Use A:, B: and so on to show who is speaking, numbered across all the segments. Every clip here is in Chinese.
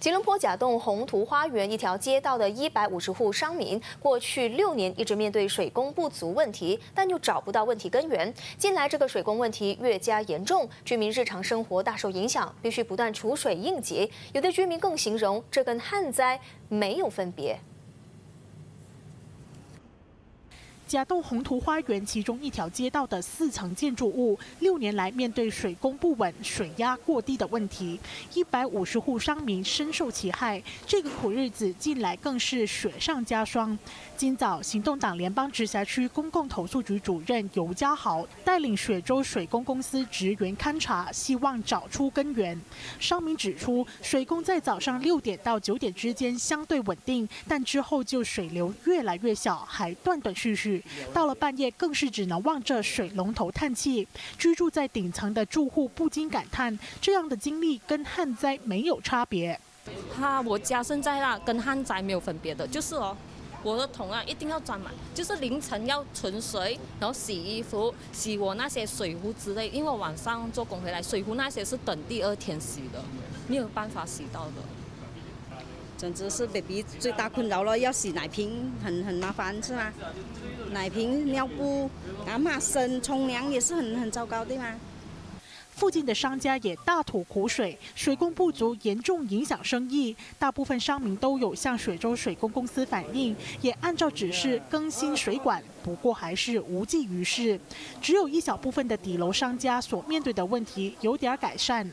A: 吉隆坡甲洞宏图花园一条街道的一百五十户商民，过去六年一直面对水工不足问题，但又找不到问题根源。近来这个水工问题越加严重，居民日常生活大受影响，必须不断储水应急。有的居民更形容这跟旱灾没有分别。
B: 甲洞宏图花园其中一条街道的四层建筑物，六年来面对水工不稳、水压过低的问题，一百五十户商民深受其害。这个苦日子近来更是雪上加霜。今早，行动党联邦直辖区公共投诉局主任尤家豪带领雪州水工公司职员勘查，希望找出根源。商民指出，水工在早上六点到九点之间相对稳定，但之后就水流越来越小，还断断续续。到了半夜，更是只能望着水龙头叹气。居住在顶层的住户不禁感叹：这样的经历跟旱灾没有差别。
C: 他我家现在啊，跟旱灾没有分别的，就是哦，我的桶啊一定要装满，就是凌晨要存水，然后洗衣服、洗我那些水壶之类，因为我晚上做工回来，水壶那些是等第二天洗的，没有办法洗到的。
D: 总之是 baby 最大困扰了，要洗奶瓶很很麻烦是吗？奶瓶、尿布、阿妈生冲凉也是很很糟糕对吗？
B: 附近的商家也大吐苦水，水供不足严重影响生意。大部分商民都有向水州水工公司反映，也按照指示更新水管，不过还是无济于事。只有一小部分的底楼商家所面对的问题有点改善。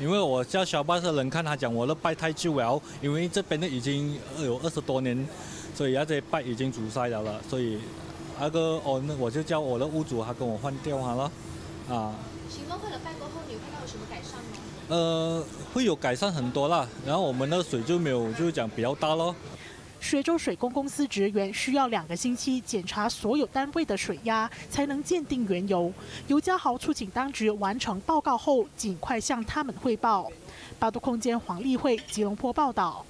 E: 因为我叫小巴的人看他讲我的拜太旧了，因为这边的已经有二十多年，所以那些拜已经阻塞了了，所以那个哦，那我就叫我的屋主他跟我换掉好了，啊。
A: 请问换了拜过后，你有看到有什么改善吗？
E: 呃，会有改善很多啦，然后我们的水就没有，就是讲比较大咯。
B: 水州水工公司职员需要两个星期检查所有单位的水压，才能鉴定缘由。尤家豪促请当局完成报告后，尽快向他们汇报。八度空间黄丽慧吉隆坡报道。